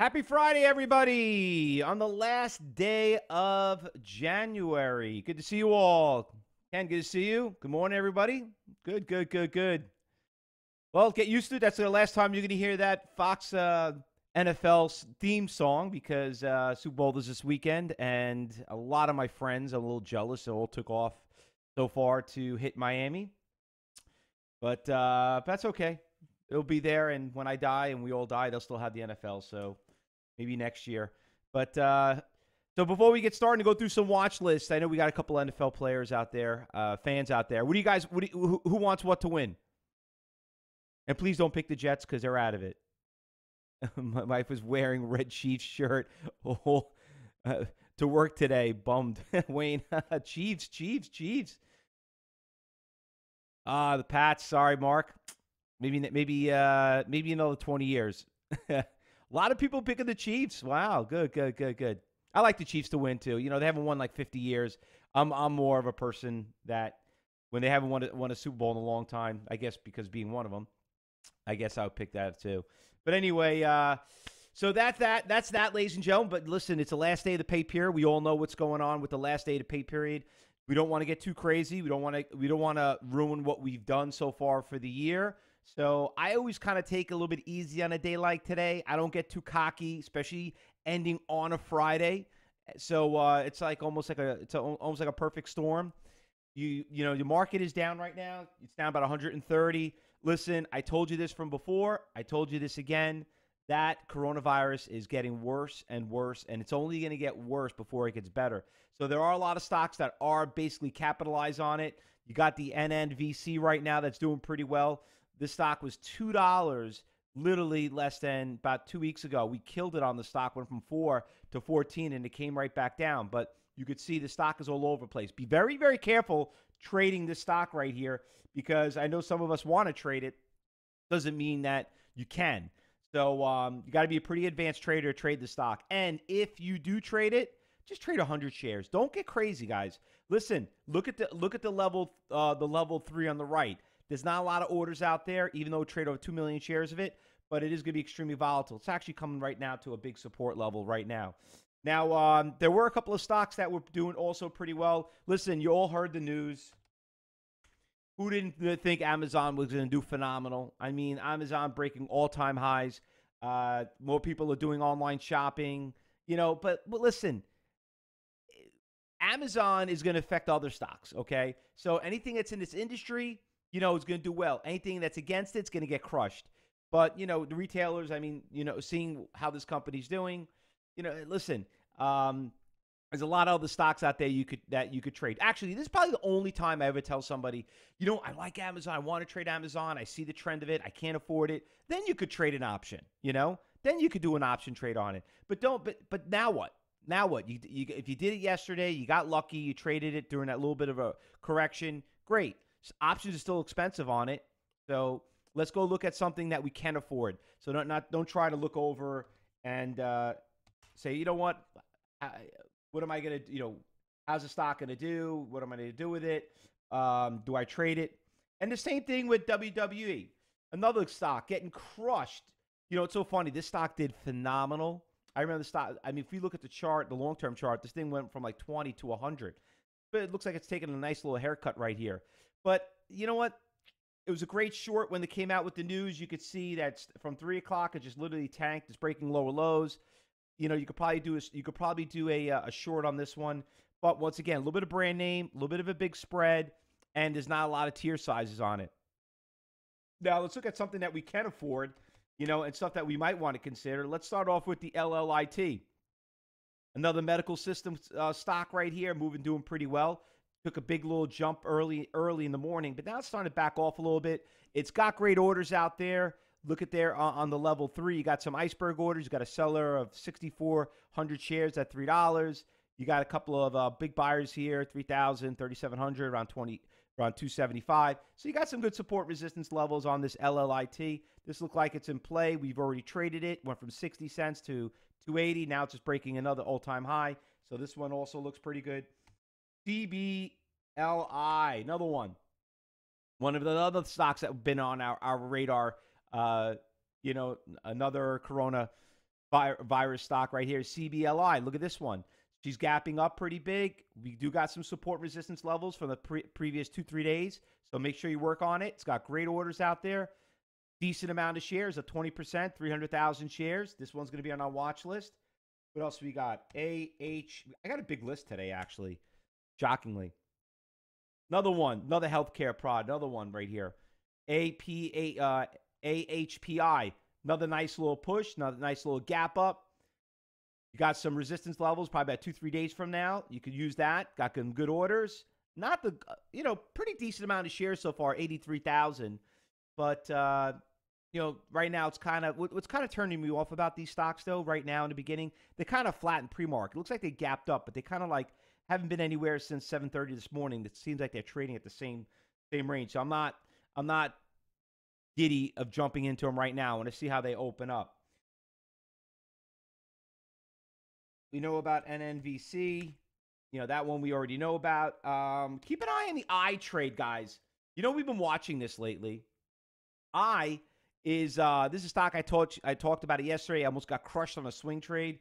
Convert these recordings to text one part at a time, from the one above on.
Happy Friday, everybody! On the last day of January. Good to see you all. Ken, good to see you. Good morning, everybody. Good, good, good, good. Well, get used to it. That's the last time you're going to hear that Fox uh, NFL theme song because uh, Super Bowl is this weekend, and a lot of my friends are a little jealous. They all took off so far to hit Miami. But uh, that's okay. It'll be there, and when I die and we all die, they'll still have the NFL. So maybe next year. But uh, so before we get started to go through some watch lists, I know we got a couple NFL players out there, uh, fans out there. What do you guys? What do you, who, who wants what to win? And please don't pick the Jets because they're out of it. My wife was wearing red Chiefs shirt oh, uh, to work today. Bummed, Wayne. Chiefs, Chiefs, Chiefs. Ah, the Pats. Sorry, Mark. Maybe, maybe, uh, maybe another twenty years. A lot of people picking the Chiefs. Wow, good, good, good, good. I like the Chiefs to win too. You know, they haven't won like 50 years. I'm I'm more of a person that when they haven't won a, won a Super Bowl in a long time, I guess because being one of them, I guess I would pick that too. But anyway, uh, so that that that's that, ladies and gentlemen. But listen, it's the last day of the pay period. We all know what's going on with the last day of the pay period. We don't want to get too crazy. We don't want to we don't want to ruin what we've done so far for the year. So I always kind of take a little bit easy on a day like today. I don't get too cocky, especially ending on a Friday. So uh, it's like almost like a it's a, almost like a perfect storm. You you know the market is down right now. It's down about 130. Listen, I told you this from before. I told you this again. That coronavirus is getting worse and worse, and it's only going to get worse before it gets better. So there are a lot of stocks that are basically capitalized on it. You got the NNVC right now that's doing pretty well. This stock was two dollars literally less than about two weeks ago. We killed it on the stock, went from four to 14, and it came right back down. But you could see the stock is all over the place. Be very, very careful trading this stock right here because I know some of us want to trade it. Doesn't mean that you can. So um, you got to be a pretty advanced trader to trade the stock. And if you do trade it, just trade 100 shares. Don't get crazy, guys. Listen, look at the look at the level uh, the level three on the right. There's not a lot of orders out there, even though trade over 2 million shares of it, but it is going to be extremely volatile. It's actually coming right now to a big support level right now. Now, um, there were a couple of stocks that were doing also pretty well. Listen, you all heard the news. Who didn't think Amazon was going to do phenomenal? I mean, Amazon breaking all time highs. Uh, more people are doing online shopping, you know, but, but listen, Amazon is going to affect other stocks, okay? So anything that's in this industry, you know, is going to do well. Anything that's against it's going to get crushed. But, you know, the retailers, I mean, you know, seeing how this company's doing, you know, listen, um, there's a lot of other stocks out there you could that you could trade. Actually, this is probably the only time I ever tell somebody, you know, I like Amazon, I want to trade Amazon, I see the trend of it, I can't afford it. Then you could trade an option, you know? Then you could do an option trade on it. But don't but but now what? Now what? You, you if you did it yesterday, you got lucky, you traded it during that little bit of a correction, great. Options are still expensive on it. So let's go look at something that we can afford. So don't not don't try to look over and uh, say, you know what, I, what am I gonna, you know, how's the stock gonna do? What am I gonna do with it? Um, do I trade it? And the same thing with WWE, another stock getting crushed. You know, it's so funny. This stock did phenomenal. I remember the stock. I mean, if we look at the chart, the long term chart, this thing went from like 20 to 100. But it looks like it's taking a nice little haircut right here. But you know what? It was a great short when they came out with the news. You could see that from three o'clock, it just literally tanked. It's breaking lower lows. You know, you could probably do a, you could probably do a, uh, a short on this one. But once again, a little bit of brand name, a little bit of a big spread, and there's not a lot of tier sizes on it. Now let's look at something that we can afford, you know, and stuff that we might want to consider. Let's start off with the LLIT. Another medical system uh, stock right here, moving, doing pretty well took a big little jump early early in the morning, but now it's starting to back off a little bit. It's got great orders out there. Look at there on, on the level three. You got some iceberg orders. You got a seller of 6,400 shares at three dollars. You got a couple of uh, big buyers here, 3,000, 3,700, around 20, around 275. So you got some good support resistance levels on this LLIT. This look like it's in play. We've already traded it. Went from 60 cents to 280. Now it's just breaking another all-time high. So this one also looks pretty good. CBLI, another one. One of the other stocks that have been on our, our radar. Uh, you know, another Corona virus stock right here, CBLI. Look at this one. She's gapping up pretty big. We do got some support resistance levels from the pre- previous two, three days. So make sure you work on it. It's got great orders out there. Decent amount of shares, a 20%, 300,000 shares. This one's going to be on our watch list. What else we got? AH. I got a big list today, actually. Shockingly. Another one, another healthcare prod, another one right here. APA, uh, AHPI. Another nice little push, another nice little gap up. You got some resistance levels, probably about two, three days from now. You could use that. Got some good orders. Not the, you know, pretty decent amount of shares so far, 83,000. But, uh, you know, right now it's kind of, what's kind of turning me off about these stocks, though, right now in the beginning, they kind of flattened pre-market. It looks like they gapped up, but they kind of like haven't been anywhere since 7.30 this morning. It seems like they're trading at the same same range. So I'm not, I'm not giddy of jumping into them right now. I want to see how they open up. We know about NNVC. You know, that one we already know about. Um, keep an eye on the I trade, guys. You know, we've been watching this lately. I is uh this is stock I talked I talked about it yesterday. I almost got crushed on a swing trade.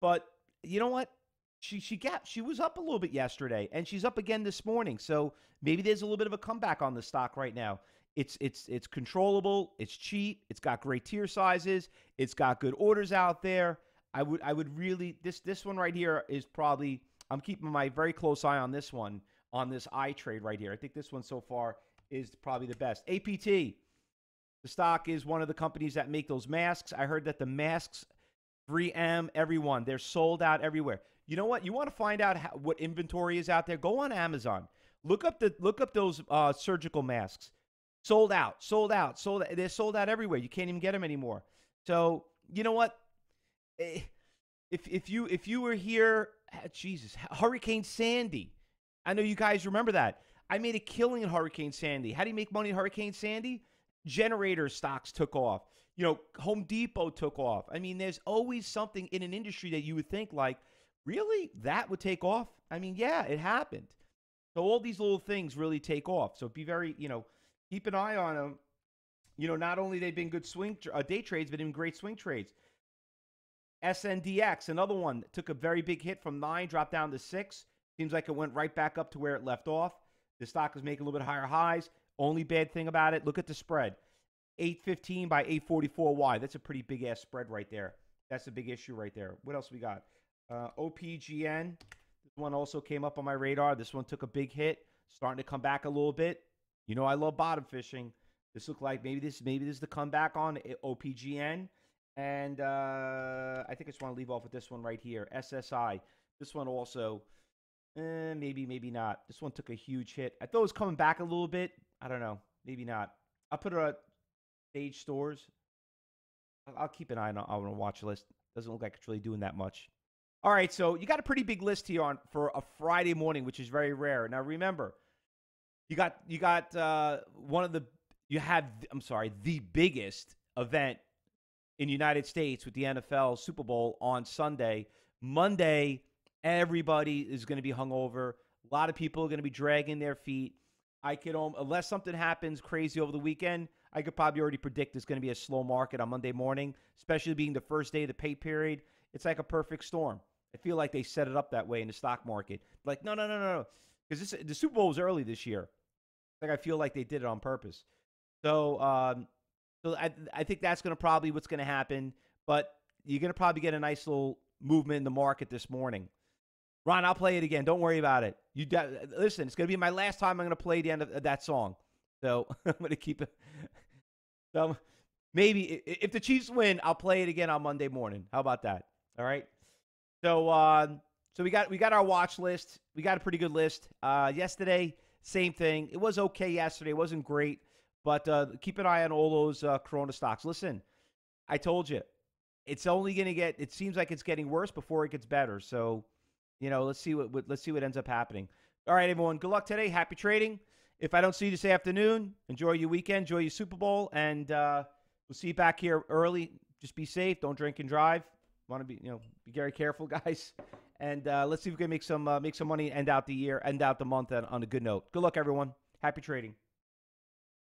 But you know what? She she got she was up a little bit yesterday and she's up again this morning. So maybe there's a little bit of a comeback on the stock right now. It's it's it's controllable, it's cheap, it's got great tier sizes, it's got good orders out there. I would I would really this this one right here is probably I'm keeping my very close eye on this one on this I trade right here. I think this one so far is probably the best. APT. The stock is one of the companies that make those masks. I heard that the masks 3M everyone they're sold out everywhere. You know what? You want to find out how, what inventory is out there? Go on Amazon. Look up the look up those uh, surgical masks. Sold out, sold out, sold. Out. They're sold out everywhere. You can't even get them anymore. So you know what? Eh, if if you if you were here, ah, Jesus, Hurricane Sandy. I know you guys remember that. I made a killing in Hurricane Sandy. How do you make money in Hurricane Sandy? Generator stocks took off. You know, Home Depot took off. I mean, there's always something in an industry that you would think like, really, that would take off. I mean, yeah, it happened. So all these little things really take off. So be very, you know, keep an eye on them. You know, not only they've been good swing uh, day trades, but even great swing trades. SNDX, another one, took a very big hit from nine, dropped down to six. Seems like it went right back up to where it left off. The stock is making a little bit higher highs. Only bad thing about it, look at the spread. 815 by 844 Y. That's a pretty big ass spread right there. That's a big issue right there. What else we got? Uh, OPGN. This one also came up on my radar. This one took a big hit, starting to come back a little bit. You know I love bottom fishing. This looked like maybe this maybe this is the comeback on OPGN. And uh, I think I just want to leave off with this one right here, SSI. This one also, eh, maybe, maybe not. This one took a huge hit. I thought it was coming back a little bit. I don't know. Maybe not. I'll put it at Stage Stores. I'll keep an eye on, on a watch list. Doesn't look like it's really doing that much. All right, so you got a pretty big list here on for a Friday morning, which is very rare. Now remember, you got you got uh, one of the you have I'm sorry the biggest event in the United States with the NFL Super Bowl on Sunday. Monday, everybody is going to be hungover. A lot of people are going to be dragging their feet. I could, um, unless something happens crazy over the weekend, I could probably already predict it's going to be a slow market on Monday morning, especially being the first day of the pay period. It's like a perfect storm. I feel like they set it up that way in the stock market. Like, no, no, no, no, because the Super Bowl was early this year. Like, I feel like they did it on purpose. So, um, so I, I think that's going to probably what's going to happen. But you're going to probably get a nice little movement in the market this morning. Ron, I'll play it again. Don't worry about it. You listen. It's going to be my last time I'm going to play the end of that song. So I'm going to keep it. So maybe if the Chiefs win, I'll play it again on Monday morning. How about that? All right. So uh, so we got we got our watch list. We got a pretty good list. Uh, yesterday, same thing. It was okay yesterday. It wasn't great. But uh, keep an eye on all those uh, Corona stocks. Listen, I told you, it's only going to get. It seems like it's getting worse before it gets better. So, you know, let's see what, what let's see what ends up happening. All right, everyone. Good luck today. Happy trading. If I don't see you this afternoon, enjoy your weekend. Enjoy your Super Bowl, and uh, we'll see you back here early. Just be safe. Don't drink and drive. Want to be, you know, be very careful, guys. And uh, let's see if we can make some uh, make some money. End out the year. End out the month on, on a good note. Good luck, everyone. Happy trading.